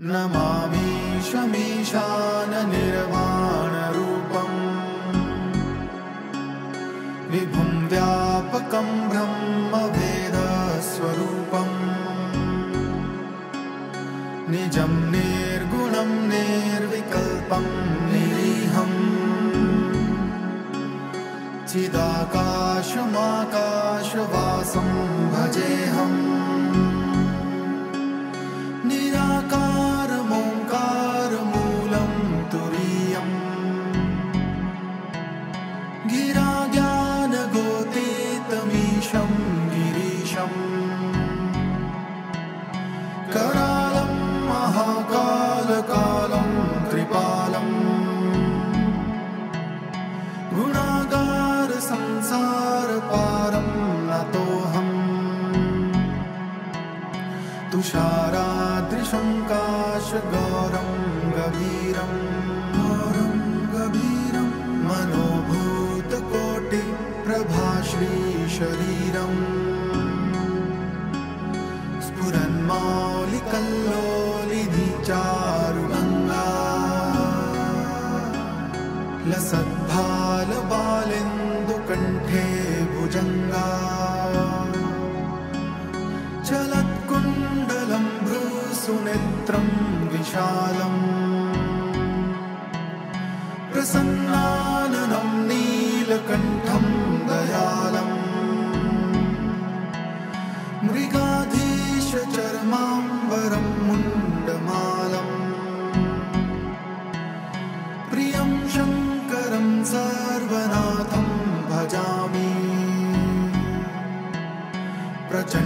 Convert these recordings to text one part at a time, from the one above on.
नमामीशमीशाननिर्वाणरूपम् विभुं व्यापकं ब्रह्मवेदस्वरूपम्। निजं निर्गुणं निर्विकल्पं निरीहम्। चिदाकाशमाकाशवासं भजेऽहम् तुषाराद्रिशङ्काशगौरं गभीरम् घोरं गभीरं मनोभूतकोटिप्रभाश्रीशरीरम् स्फुरन्मालिकल्लोलिधि चारुगङ्गा लसद्भालबालेन्दुकण्ठे भुजङ्गा। चलत्कुण्डलं भ्रूसुनेत्रं विशालम् प्रसन्नाननं नीलकण्ठं दयालम् मृगाधीशचर्माम्बरं मुण्डमालम् प्रियं शङ्करं सर्वनाथं भजामि। प्रचण्डं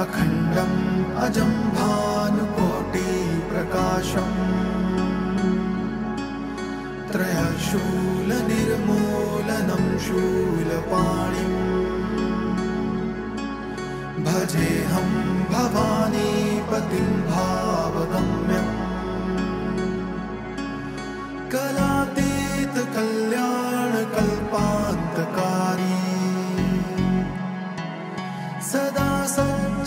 अखण्डम् अजं भानुकोटिप्रकाशम् त्रयशूलनिर्मूलनं शूलपाणिम्। भजेऽहं कलातीतकल्याणकल्पान्तकारी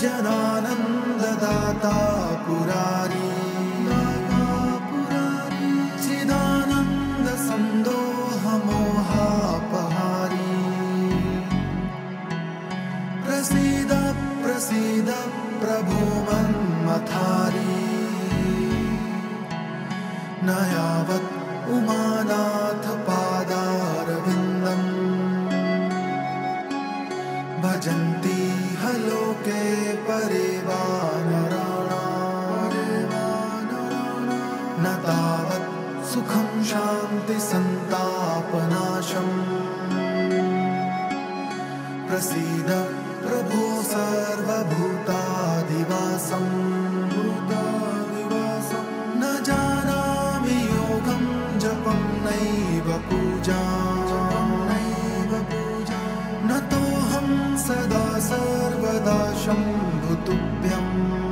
सज्जनानन्ददाता पुरारी चिदानन्दसन्दोहमोहापहारी प्रसीद प्रसीद प्रभो मन्मथारी। न यावत् उमानाथपादारविन्दम् सुखं शान्तिसन्तापनाशम् प्रसीद प्रभो सर्वभूतादिवासम् भूतादिवासम् न जानामि योगं जपं नैव पूजा। नैव पूजा। नतोऽहं सदा सर्वदा शम्भुतुभ्यम्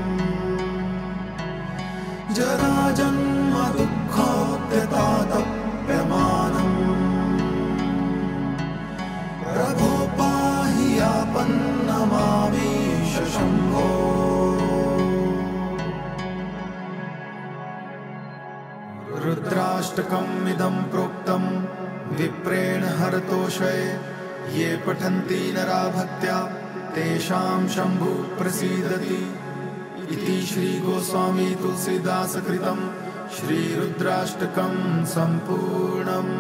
यापन्नमामीश शम्भो रुद्राष्टकम् इदं प्रोक्तं विप्रेण हरतोषये ये पठन्ति नरा भक्त्या तेषां शम्भु प्रसीदति इति श्रीगोस्वामी तुलसीदासकृतं श्रीरुद्राष्टकं सम्पूर्णम्